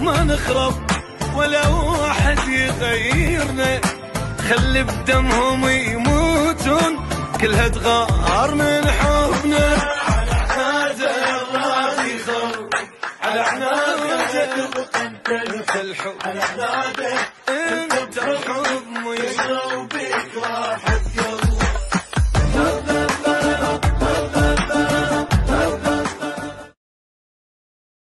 ما نخرب ولا واحد يغيرنا. خلي بدمهم يموتون كلها تغار من حبنا. على عناده الله يخرب. على عناده انت الحب على عناده انت الحب يشرب بك راح